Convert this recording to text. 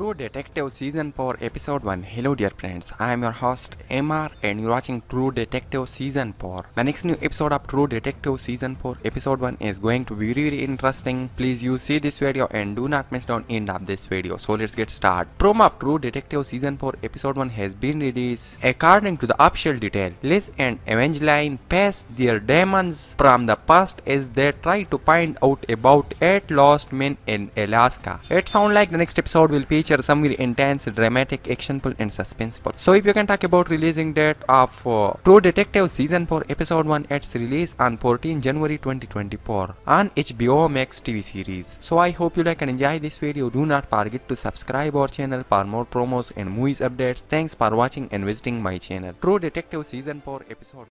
Detective Season 4 Episode 1 Hello dear friends, I am your host MR and you're watching True Detective Season 4. The next new episode of True Detective Season 4 Episode 1 is going to be really interesting. Please you see this video and do not miss down end of this video. So let's get started. Promo of True Detective Season 4 Episode 1 has been released. According to the official detail, Liz and Evangeline pass their demons from the past as they try to find out about eight lost men in Alaska. It sounds like the next episode will feature some very intense, dramatic, actionful and suspenseful. So if you can talk about releasing date of uh, True Detective Season 4 Episode 1, its release on 14 January 2024 on HBO Max TV series. So I hope you like and enjoy this video. Do not forget to subscribe our channel for more promos and movies updates. Thanks for watching and visiting my channel. True Detective Season 4 Episode